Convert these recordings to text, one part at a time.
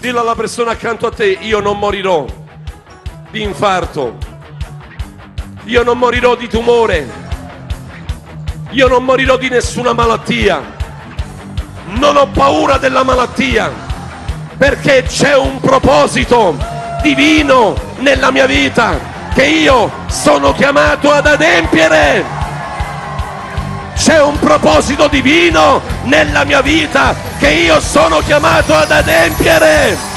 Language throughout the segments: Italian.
Dillo alla persona accanto a te, io non morirò di infarto, io non morirò di tumore, io non morirò di nessuna malattia, non ho paura della malattia, perché c'è un proposito divino nella mia vita che io sono chiamato ad adempiere. C'è un proposito divino nella mia vita che io sono chiamato ad adempiere.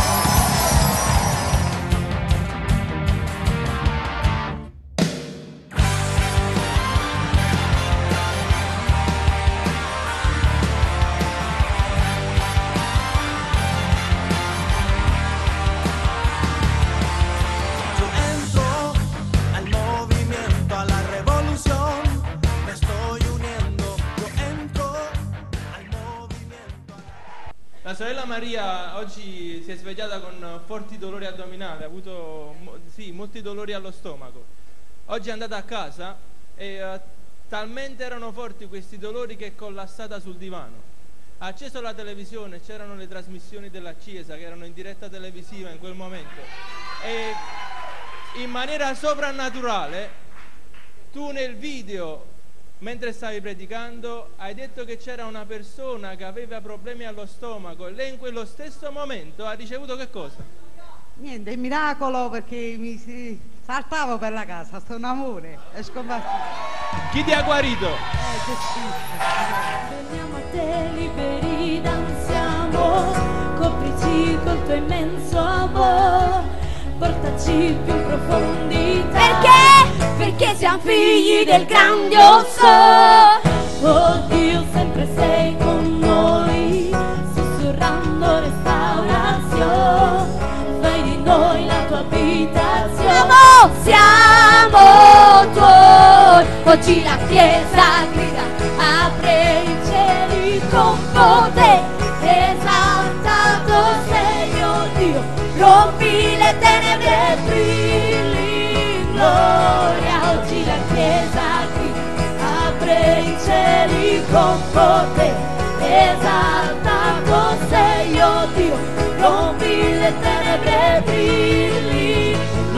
La sorella Maria oggi si è svegliata con forti dolori addominali, ha avuto sì, molti dolori allo stomaco. Oggi è andata a casa e eh, talmente erano forti questi dolori che è collassata sul divano. Ha acceso la televisione, c'erano le trasmissioni della Chiesa che erano in diretta televisiva in quel momento. E in maniera soprannaturale tu nel video mentre stavi predicando hai detto che c'era una persona che aveva problemi allo stomaco e lei in quello stesso momento ha ricevuto che cosa? Niente, è miracolo perché mi si... saltavo per la casa, sto un amore, è scomparso. Chi ti ha guarito? Eh, che schifo. Veniamo a te liberi danziamo, coprici col tuo immenso amore, portaci più in profondità. Perché? Perché siamo figli del grandioso. Oh Dio, sempre sei con noi, sussurrando restaurazione. Fai di noi la tua abitazione. Siamo, siamo tuoi. Oggi la Chiesa grida, con potere. Esaltato sei, oh Dio, rompi le tenebre brilli in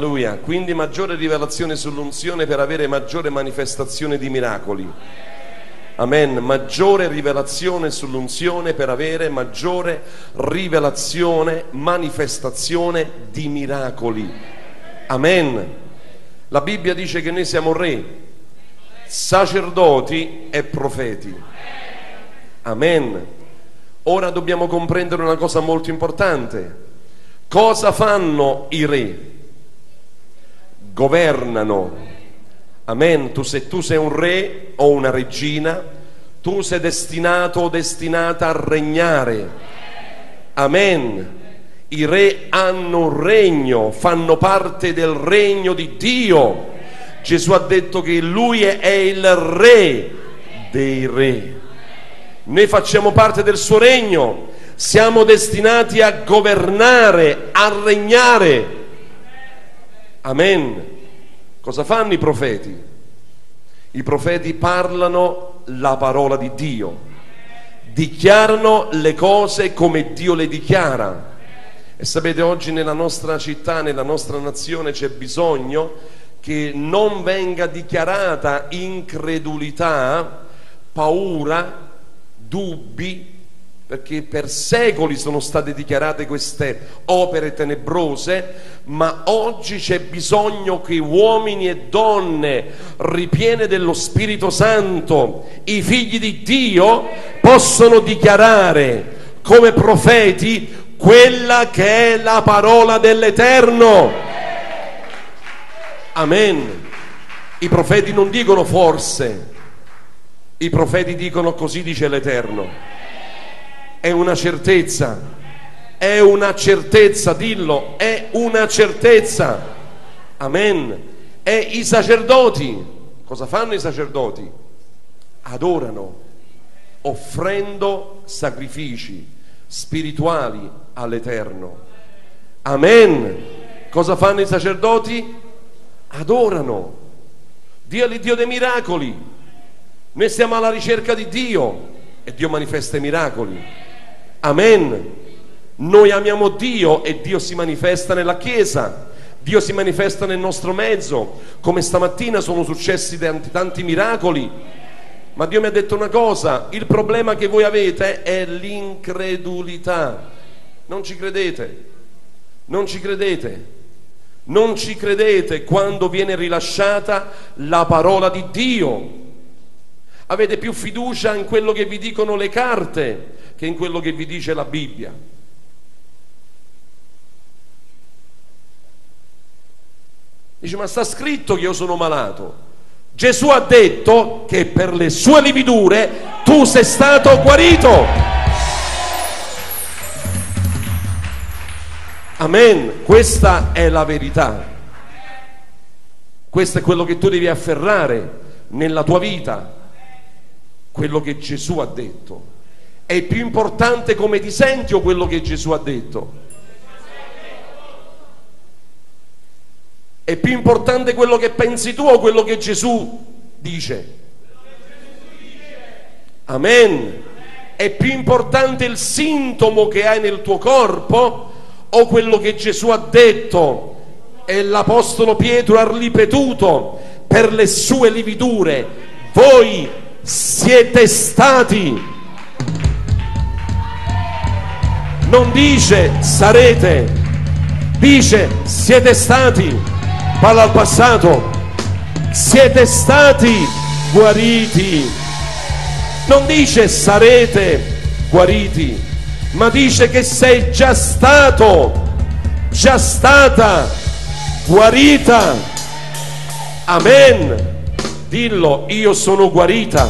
Alleluia. Quindi maggiore rivelazione sull'unzione per avere maggiore manifestazione di miracoli. Amen. Maggiore rivelazione sull'unzione per avere maggiore rivelazione, manifestazione di miracoli. Amen. La Bibbia dice che noi siamo re, sacerdoti e profeti. Amen. Ora dobbiamo comprendere una cosa molto importante. Cosa fanno i re? Governano. Amen. Tu se tu sei un re o una regina, tu sei destinato o destinata a regnare. Amen. I re hanno un regno, fanno parte del regno di Dio. Gesù ha detto che lui è il re dei re. Noi facciamo parte del suo regno, siamo destinati a governare, a regnare. Amen. Cosa fanno i profeti? I profeti parlano la parola di Dio, dichiarano le cose come Dio le dichiara. E sapete, oggi nella nostra città, nella nostra nazione c'è bisogno che non venga dichiarata incredulità, paura, dubbi, perché per secoli sono state dichiarate queste opere tenebrose, ma oggi c'è bisogno che uomini e donne ripiene dello Spirito Santo, i figli di Dio, possano dichiarare come profeti quella che è la parola dell'Eterno. Amen. I profeti non dicono forse, i profeti dicono così dice l'Eterno. È una certezza, è una certezza, dillo, è una certezza. Amen. E i sacerdoti, cosa fanno i sacerdoti? Adorano, offrendo sacrifici, spirituali all'Eterno. Amen. Cosa fanno i sacerdoti? Adorano. Dio è l'Iddio dei miracoli. Noi stiamo alla ricerca di Dio e Dio manifesta i miracoli. Amen. Noi amiamo Dio e Dio si manifesta nella Chiesa. Dio si manifesta nel nostro mezzo, come stamattina sono successi tanti, tanti miracoli. Ma Dio mi ha detto una cosa, il problema che voi avete è l'incredulità. Non ci credete, non ci credete, non ci credete quando viene rilasciata la parola di Dio. Avete più fiducia in quello che vi dicono le carte che in quello che vi dice la Bibbia. Dice, ma sta scritto che io sono malato. Gesù ha detto che per le sue lividure tu sei stato guarito. Amen. Questa è la verità. Questo è quello che tu devi afferrare nella tua vita. Quello che Gesù ha detto. È più importante come ti senti o quello che Gesù ha detto? È più importante quello che pensi tu o quello che Gesù dice? Amen. È più importante il sintomo che hai nel tuo corpo o quello che Gesù ha detto e l'Apostolo Pietro ha ripetuto per le sue lividure? Voi siete stati. Non dice sarete, dice siete stati parla al passato, siete stati guariti. Non dice sarete guariti, ma dice che sei già stato, già stata guarita. Amen. Dillo, io sono guarita.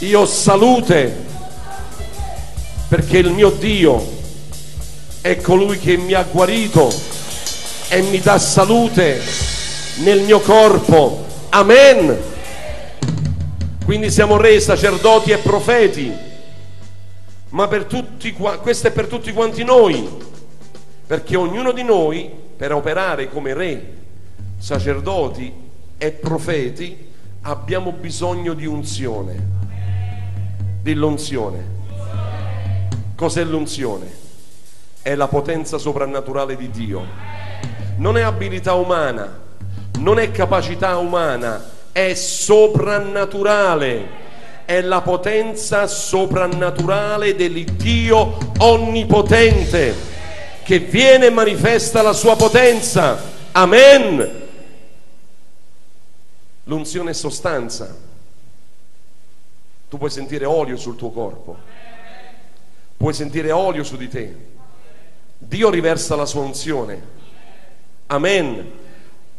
Io ho salute perché il mio Dio è colui che mi ha guarito e mi dà salute nel mio corpo. Amen. Quindi siamo re, sacerdoti e profeti. Ma per tutti, questo è per tutti quanti noi, perché ognuno di noi, per operare come re, sacerdoti e profeti, abbiamo bisogno di unzione. Dell'unzione. Cos'è l'unzione? È la potenza soprannaturale di Dio non è abilità umana, non è capacità umana, è soprannaturale. È la potenza soprannaturale dell'Iddio onnipotente che viene e manifesta la sua potenza. Amen. L'unzione è sostanza. Tu puoi sentire olio sul tuo corpo, puoi sentire olio su di te. Dio riversa la sua unzione. Amen.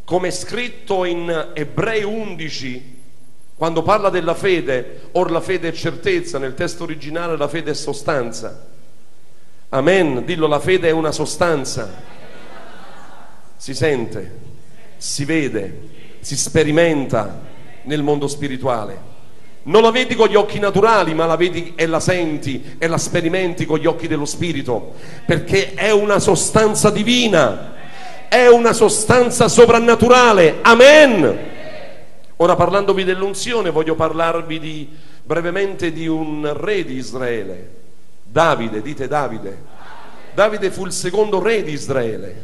Come scritto in Ebrei 11, quando parla della fede, or la fede è certezza, nel testo originale la fede è sostanza. Amen. Dillo, la fede è una sostanza. Si sente, si vede, si sperimenta nel mondo spirituale. Non la vedi con gli occhi naturali, ma la vedi e la senti e la sperimenti con gli occhi dello spirito, perché è una sostanza divina è una sostanza sovrannaturale. Amen. Ora parlandovi dell'unzione voglio parlarvi di, brevemente di un re di Israele. Davide, dite Davide. Davide fu il secondo re di Israele.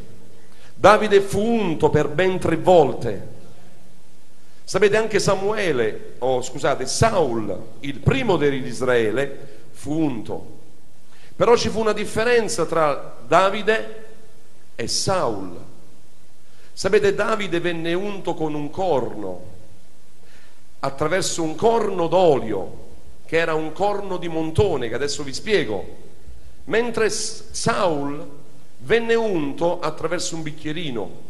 Davide fu unto per ben tre volte. Sapete anche Samuele, o oh, scusate, Saul, il primo di Israele, fu unto. Però ci fu una differenza tra Davide e Saul. Sapete, Davide venne unto con un corno, attraverso un corno d'olio, che era un corno di montone, che adesso vi spiego, mentre Saul venne unto attraverso un bicchierino.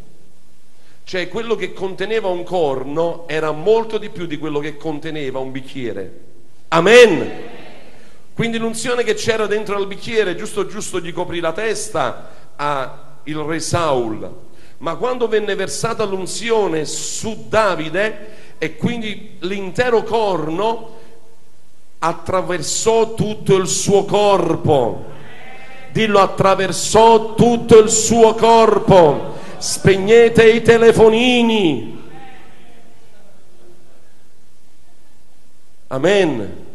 Cioè quello che conteneva un corno era molto di più di quello che conteneva un bicchiere. Amen. Quindi l'unzione che c'era dentro al bicchiere, giusto giusto gli coprì la testa al re Saul ma quando venne versata l'unzione su Davide e quindi l'intero corno attraversò tutto il suo corpo. Dillo attraversò tutto il suo corpo. Spegnete i telefonini. Amen.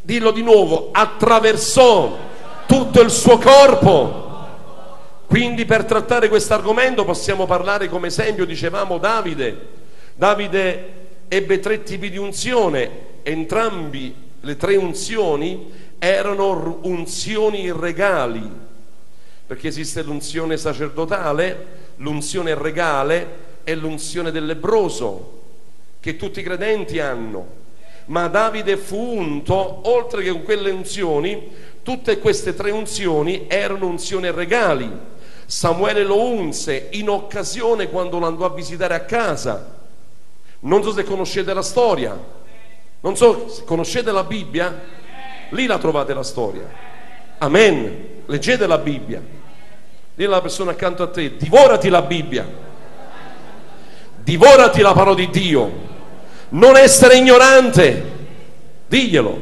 Dillo di nuovo, attraversò tutto il suo corpo. Quindi per trattare questo argomento possiamo parlare come esempio, dicevamo Davide. Davide ebbe tre tipi di unzione, entrambi le tre unzioni erano unzioni regali, perché esiste l'unzione sacerdotale, l'unzione regale e l'unzione del lebroso, che tutti i credenti hanno. Ma Davide fu unto, oltre che con quelle unzioni, tutte queste tre unzioni erano unzioni regali. Samuele lo unse in occasione quando lo andò a visitare a casa. Non so se conoscete la storia, non so se conoscete la Bibbia, lì la trovate la storia. Amen. Leggete la Bibbia. Dilla alla persona accanto a te, divorati la Bibbia. Divorati la parola di Dio. Non essere ignorante. Diglielo.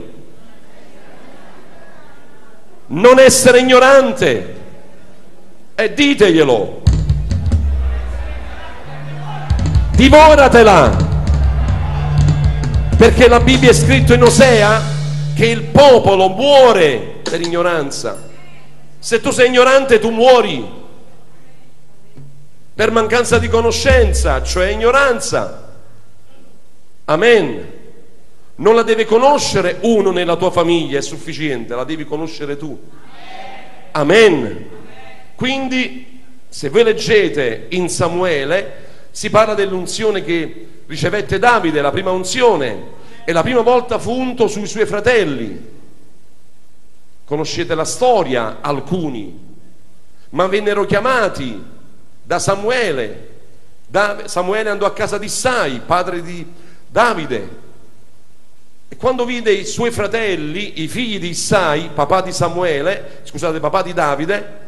Non essere ignorante. E diteglielo. Divoratela. Perché la Bibbia è scritto in Osea che il popolo muore per ignoranza. Se tu sei ignorante tu muori per mancanza di conoscenza, cioè ignoranza. Amen. Non la deve conoscere uno nella tua famiglia, è sufficiente, la devi conoscere tu. Amen. Quindi, se voi leggete in Samuele, si parla dell'unzione che ricevette Davide, la prima unzione, e la prima volta fu unto sui suoi fratelli. Conoscete la storia, alcuni, ma vennero chiamati da Samuele. Da- Samuele andò a casa di Sai, padre di Davide, e quando vide i suoi fratelli, i figli di Isai, papà di Samuele, scusate, papà di Davide,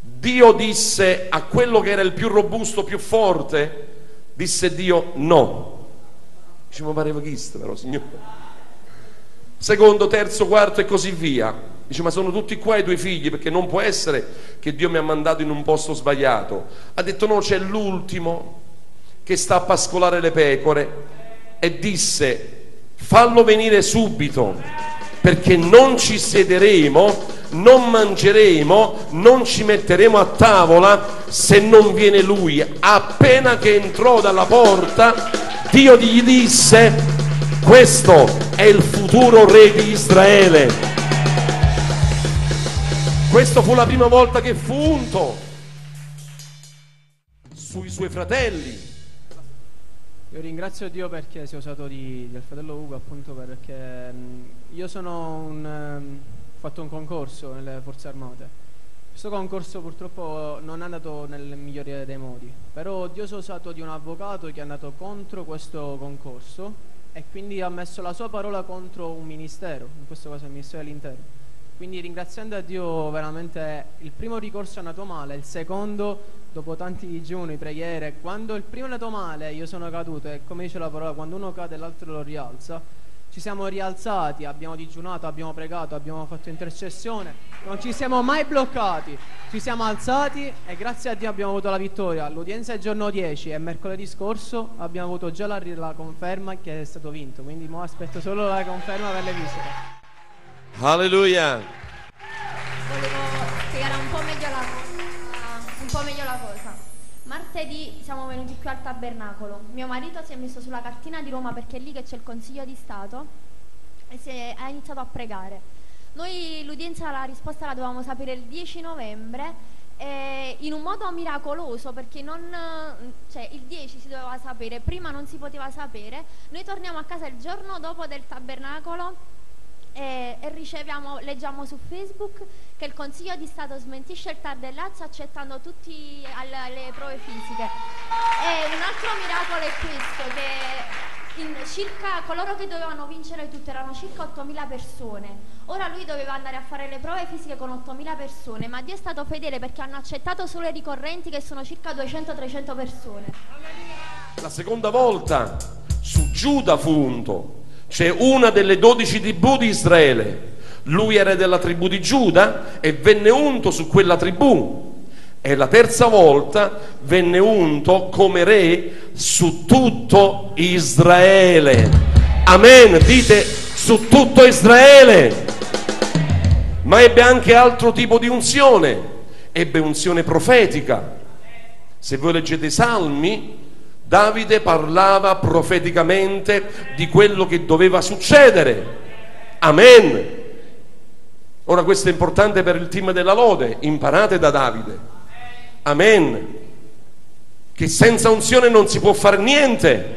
Dio disse a quello che era il più robusto, più forte, disse Dio no. Dice, ma pareva chista però, Signore. Secondo, terzo, quarto e così via. Dice, ma sono tutti qua i tuoi figli perché non può essere che Dio mi ha mandato in un posto sbagliato. Ha detto no, c'è l'ultimo che sta a pascolare le pecore e disse fallo venire subito perché non ci siederemo, non mangeremo, non ci metteremo a tavola se non viene lui. Appena che entrò dalla porta, Dio gli disse, questo è il futuro re di Israele. Questo fu la prima volta che fu unto sui suoi fratelli. Io ringrazio Dio perché si è usato di, del fratello Ugo appunto perché mh, io sono un, ehm, ho fatto un concorso nelle forze armate. Questo concorso purtroppo non è andato nel migliore dei modi, però Dio si è usato di un avvocato che è andato contro questo concorso e quindi ha messo la sua parola contro un ministero, in questo caso il Ministero dell'Interno. Quindi ringraziando a Dio veramente il primo ricorso è andato male, il secondo dopo tanti digiuni, preghiere, quando il primo è andato male io sono caduto e come dice la parola quando uno cade l'altro lo rialza, ci siamo rialzati, abbiamo digiunato, abbiamo pregato, abbiamo fatto intercessione, non ci siamo mai bloccati, ci siamo alzati e grazie a Dio abbiamo avuto la vittoria. L'udienza è il giorno 10 e mercoledì scorso abbiamo avuto già la, la conferma che è stato vinto, quindi ora aspetto solo la conferma per le visite. Alleluia. Volevo spiegare un po' meglio la, un po' meglio la cosa. Martedì siamo venuti qui al tabernacolo. Mio marito si è messo sulla cartina di Roma perché è lì che c'è il Consiglio di Stato e è- ha iniziato a pregare. Noi l'udienza, la risposta la dovevamo sapere il 10 novembre eh, in un modo miracoloso perché non, cioè, il 10 si doveva sapere, prima non si poteva sapere. Noi torniamo a casa il giorno dopo del tabernacolo e, e riceviamo, leggiamo su Facebook che il Consiglio di Stato smentisce il TAR del Lazio accettando tutte le prove fisiche. E un altro miracolo è questo, che circa coloro che dovevano vincere tutto erano circa 8.000 persone. Ora lui doveva andare a fare le prove fisiche con 8.000 persone, ma Dio è stato fedele perché hanno accettato solo i ricorrenti che sono circa 200-300 persone. La seconda volta su Giuda fu. C'è una delle dodici tribù di Israele. Lui era della tribù di Giuda e venne unto su quella tribù. E la terza volta venne unto come re su tutto Israele. Amen. Dite su tutto Israele. Ma ebbe anche altro tipo di unzione. Ebbe unzione profetica. Se voi leggete i Salmi, Davide parlava profeticamente di quello che doveva succedere. Amen. Ora questo è importante per il team della lode, imparate da Davide. Amen. Che senza unzione non si può fare niente.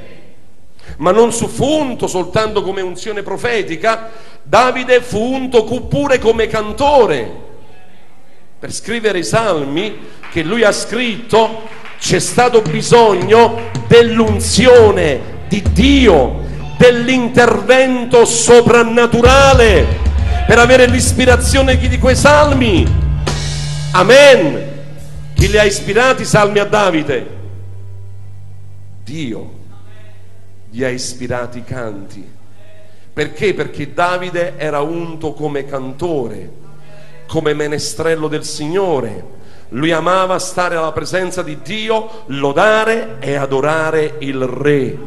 Ma non fu unto soltanto come unzione profetica, Davide fu unto pure come cantore. Per scrivere i salmi che lui ha scritto c'è stato bisogno dell'unzione di Dio, dell'intervento soprannaturale per avere l'ispirazione di quei salmi. Amen. Chi li ha ispirati i salmi a Davide? Dio gli ha ispirati i canti. Perché? Perché Davide era unto come cantore, come menestrello del Signore. Lui amava stare alla presenza di Dio, lodare e adorare il Re,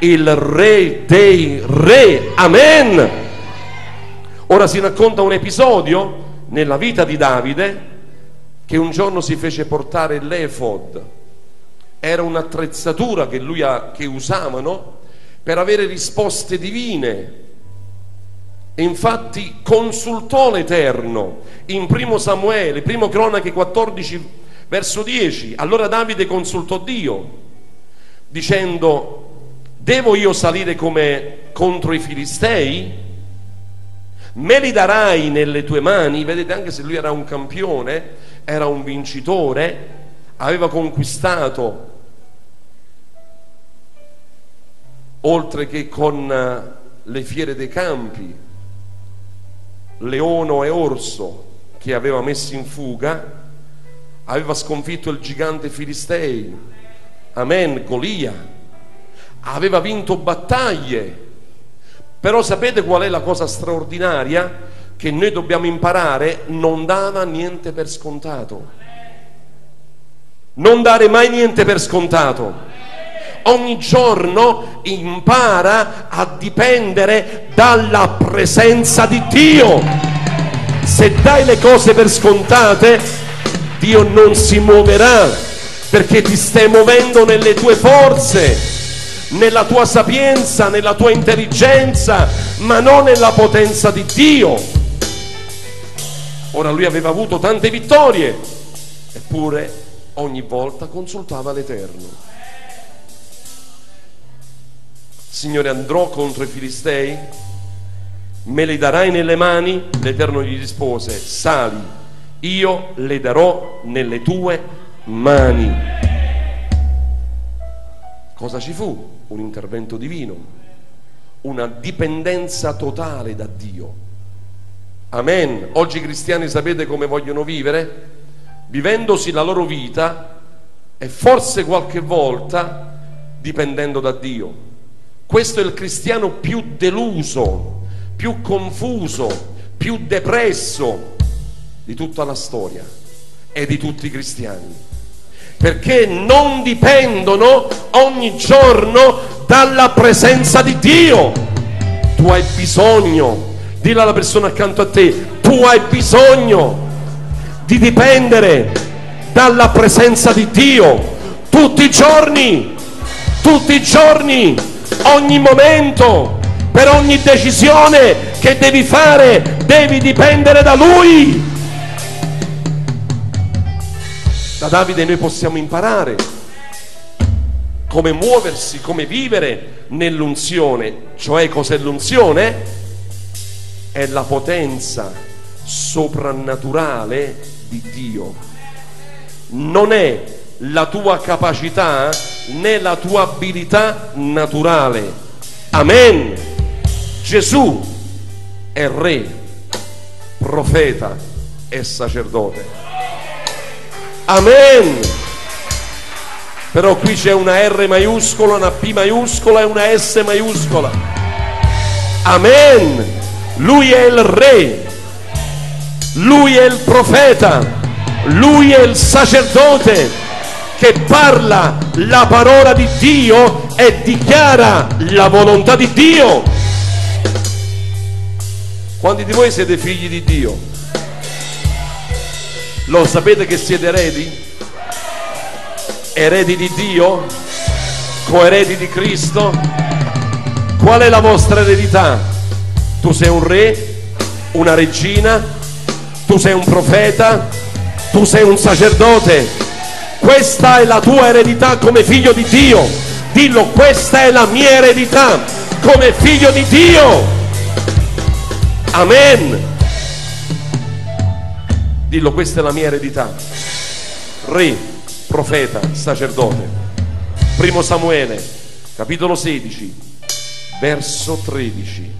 il Re dei Re. Amen. Ora si racconta un episodio nella vita di Davide che un giorno si fece portare l'efod. Era un'attrezzatura che lui ha, che usavano per avere risposte divine. Infatti consultò l'Eterno in primo Samuele, primo Cronache 14, verso 10. Allora Davide consultò Dio, dicendo, devo io salire come contro i Filistei? Me li darai nelle tue mani? Vedete, anche se lui era un campione, era un vincitore, aveva conquistato, oltre che con le fiere dei campi, leono e orso che aveva messo in fuga, aveva sconfitto il gigante Filistei, amen, Golia, aveva vinto battaglie. Però sapete qual è la cosa straordinaria? Che noi dobbiamo imparare, non dava niente per scontato. Non dare mai niente per scontato. Ogni giorno impara a dipendere dalla presenza di Dio. Se dai le cose per scontate, Dio non si muoverà perché ti stai muovendo nelle tue forze nella tua sapienza, nella tua intelligenza, ma non nella potenza di Dio. Ora lui aveva avuto tante vittorie, eppure ogni volta consultava l'Eterno. Signore, andrò contro i Filistei? Me li darai nelle mani? L'Eterno gli rispose, sali, io le darò nelle tue mani. Cosa ci fu? Un intervento divino, una dipendenza totale da Dio. Amen. Oggi i cristiani sapete come vogliono vivere? Vivendosi la loro vita e forse qualche volta dipendendo da Dio. Questo è il cristiano più deluso, più confuso, più depresso di tutta la storia e di tutti i cristiani. Perché non dipendono ogni giorno dalla presenza di Dio. Tu hai bisogno, dillo alla persona accanto a te, tu hai bisogno di dipendere dalla presenza di Dio. Tutti i giorni, tutti i giorni, ogni momento, per ogni decisione che devi fare, devi dipendere da Lui. Da Davide noi possiamo imparare come muoversi, come vivere nell'unzione. Cioè cos'è l'unzione? È la potenza soprannaturale di Dio. Non è la tua capacità né la tua abilità naturale. Amen. Gesù è re, profeta e sacerdote. Amen. Però qui c'è una R maiuscola, una P maiuscola e una S maiuscola. Amen. Lui è il re. Lui è il profeta. Lui è il sacerdote che parla la parola di Dio e dichiara la volontà di Dio. Quanti di voi siete figli di Dio? Lo sapete che siete eredi? Eredi di Dio? Coeredi di Cristo? Qual è la vostra eredità? Tu sei un re, una regina, tu sei un profeta, tu sei un sacerdote. Questa è la tua eredità come figlio di Dio. Dillo, questa è la mia eredità come figlio di Dio. Amen. Dillo, questa è la mia eredità. Re, profeta, sacerdote. Primo Samuele, capitolo 16, verso 13.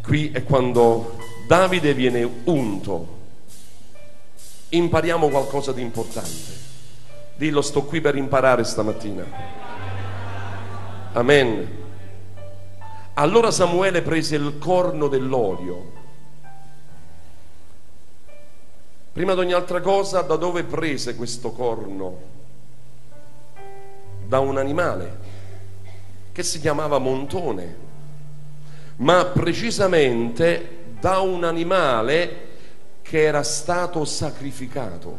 Qui è quando Davide viene unto. Impariamo qualcosa di importante. Dillo, sto qui per imparare stamattina. Amen. Allora Samuele prese il corno dell'olio. Prima di ogni altra cosa, da dove prese questo corno? Da un animale che si chiamava montone, ma precisamente da un animale che era stato sacrificato.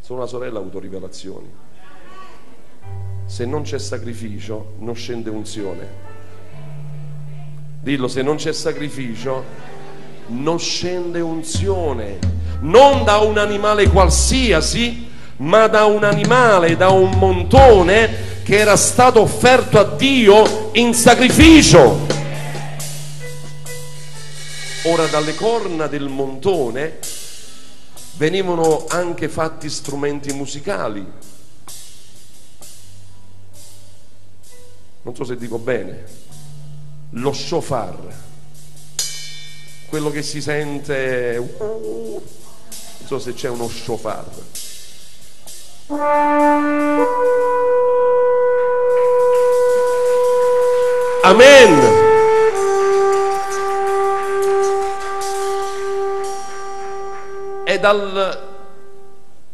Solo una sorella ha avuto rivelazioni. Se non c'è sacrificio, non scende unzione. Dillo, se non c'è sacrificio, non scende unzione. Non da un animale qualsiasi, ma da un animale, da un montone che era stato offerto a Dio in sacrificio. Ora dalle corna del montone venivano anche fatti strumenti musicali. Non so se dico bene. Lo shofar. Quello che si sente non so se c'è uno shofar. Amen. E dal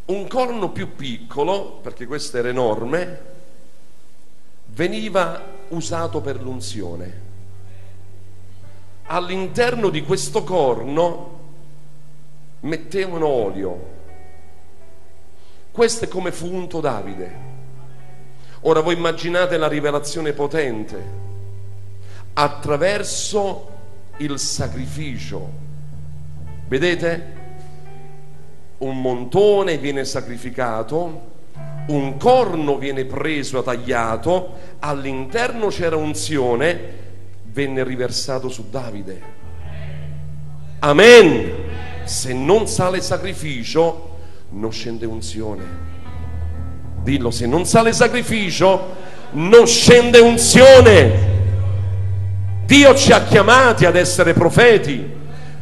un corno più piccolo, perché questo era enorme, veniva usato per l'unzione. All'interno di questo corno mettevano olio. Questo è come fu unto Davide. Ora voi immaginate la rivelazione potente attraverso il sacrificio. Vedete? Un montone viene sacrificato, un corno viene preso, tagliato, all'interno c'era unzione, venne riversato su Davide. Amen. Se non sale sacrificio, non scende unzione. Dillo, se non sale sacrificio, non scende unzione. Dio ci ha chiamati ad essere profeti,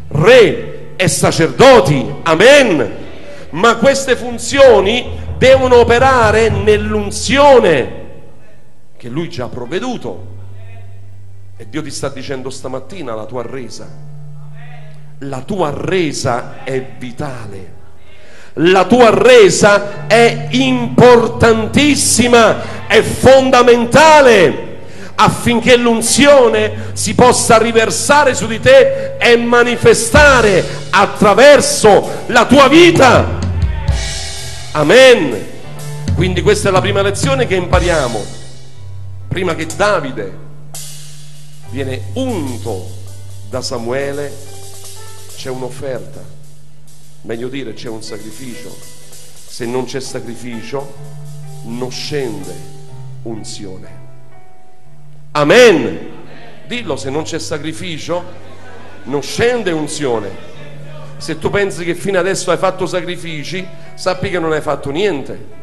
re e sacerdoti. Amen. Ma queste funzioni devono operare nell'unzione che Lui ci ha provveduto. E Dio ti sta dicendo stamattina la tua resa. La tua resa è vitale. La tua resa è importantissima, è fondamentale affinché l'unzione si possa riversare su di te e manifestare attraverso la tua vita. Amen. Quindi questa è la prima lezione che impariamo. Prima che Davide viene unto da Samuele, c'è un'offerta. Meglio dire, c'è un sacrificio. Se non c'è sacrificio, non scende unzione. Amen. Dillo, se non c'è sacrificio, non scende unzione. Se tu pensi che fino adesso hai fatto sacrifici, sappi che non hai fatto niente.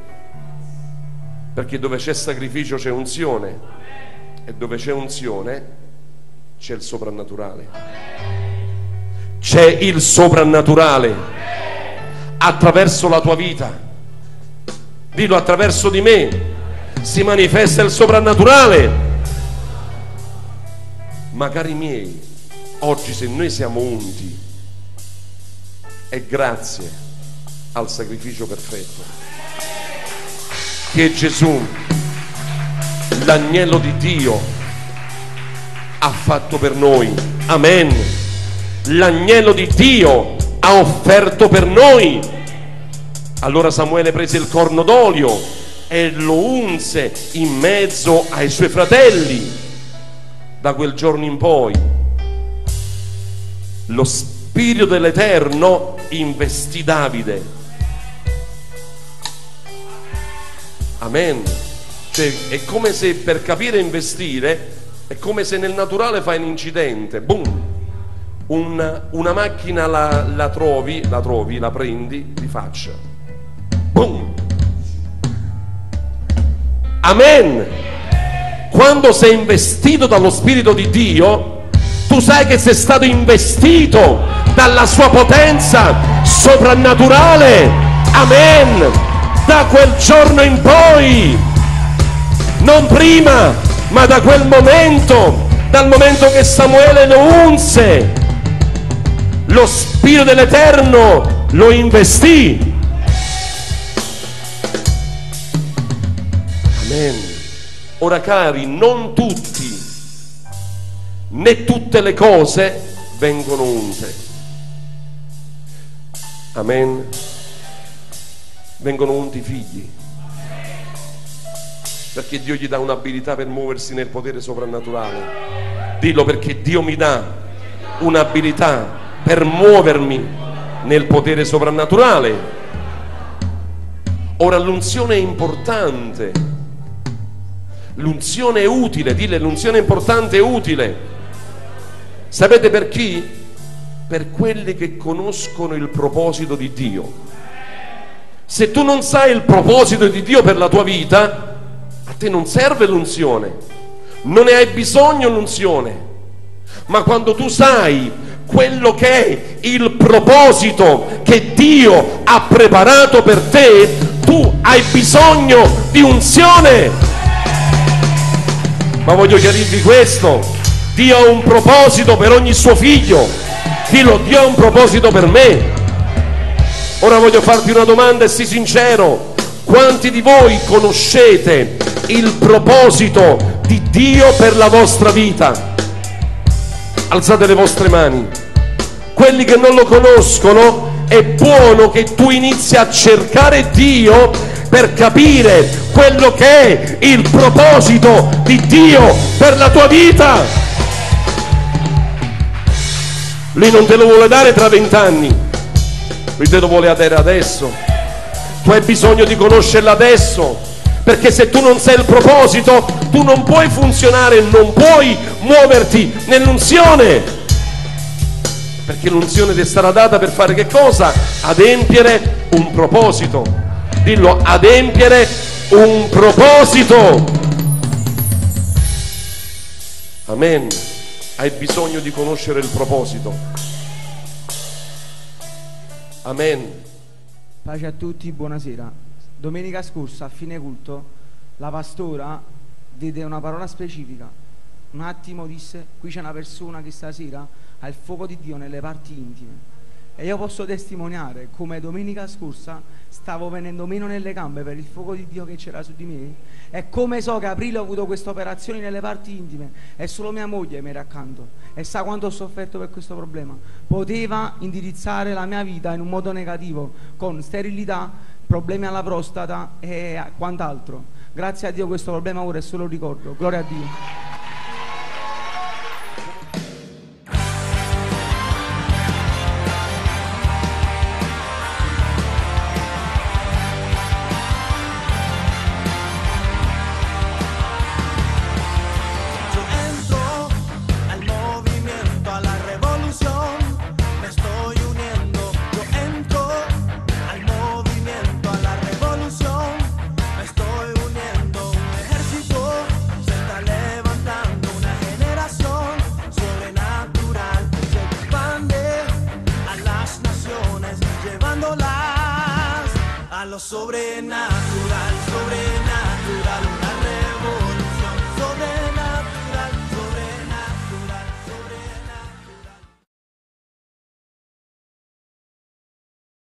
Perché dove c'è sacrificio c'è unzione e dove c'è unzione c'è il soprannaturale. C'è il soprannaturale attraverso la tua vita. Dillo attraverso di me si manifesta il soprannaturale. Ma cari miei, oggi se noi siamo unti è grazie al sacrificio perfetto che Gesù, l'agnello di Dio, ha fatto per noi. Amen. L'agnello di Dio ha offerto per noi. Allora Samuele prese il corno d'olio e lo unse in mezzo ai suoi fratelli. Da quel giorno in poi lo Spirito dell'Eterno investì Davide. Amen. Cioè, è come se per capire investire, è come se nel naturale fai un incidente, boom, un- una macchina la, la trovi, la trovi, la prendi di faccia. Boom. Amen. Quando sei investito dallo Spirito di Dio, tu sai che sei stato investito dalla sua potenza soprannaturale. Amen. Da quel giorno in poi, non prima, ma da quel momento, dal momento che Samuele lo unse, lo Spirito dell'Eterno lo investì. Amen. Ora cari, non tutti, né tutte le cose vengono unte. Amen. Vengono unti i figli. Perché Dio gli dà un'abilità per muoversi nel potere soprannaturale. Dillo perché Dio mi dà un'abilità per muovermi nel potere soprannaturale. Ora l'unzione è importante. L'unzione è utile, dille l'unzione è importante e utile. Sapete per chi? Per quelli che conoscono il proposito di Dio. Se tu non sai il proposito di Dio per la tua vita, a te non serve l'unzione, non ne hai bisogno l'unzione. Ma quando tu sai quello che è il proposito che Dio ha preparato per te, tu hai bisogno di unzione. Ma voglio chiarirvi questo. Dio ha un proposito per ogni suo figlio. Dio ha un proposito per me. Ora voglio farti una domanda e sii sincero. Quanti di voi conoscete il proposito di Dio per la vostra vita? Alzate le vostre mani. Quelli che non lo conoscono, è buono che tu inizi a cercare Dio per capire quello che è il proposito di Dio per la tua vita. Lui non te lo vuole dare tra vent'anni, te lo vuole dare adesso. Tu hai bisogno di conoscerlo adesso, perché se tu non sai il proposito, tu non puoi funzionare, non puoi muoverti nell'unzione. Perché l'unzione ti sarà data per fare che cosa? Adempiere un proposito. Dillo, adempiere un proposito. Amen. Hai bisogno di conoscere il proposito. Amen. Pace a tutti, buonasera. Domenica scorsa, a fine culto, la pastora diede una parola specifica. Un attimo disse, qui c'è una persona che stasera ha il fuoco di Dio nelle parti intime. E io posso testimoniare come domenica scorsa stavo venendo meno nelle gambe per il fuoco di Dio che c'era su di me. E come so che aprile ho avuto queste operazioni nelle parti intime e solo mia moglie mi era accanto e sa quanto ho sofferto per questo problema. Poteva indirizzare la mia vita in un modo negativo con sterilità, problemi alla prostata e quant'altro. Grazie a Dio questo problema ora è solo ricordo. Gloria a Dio.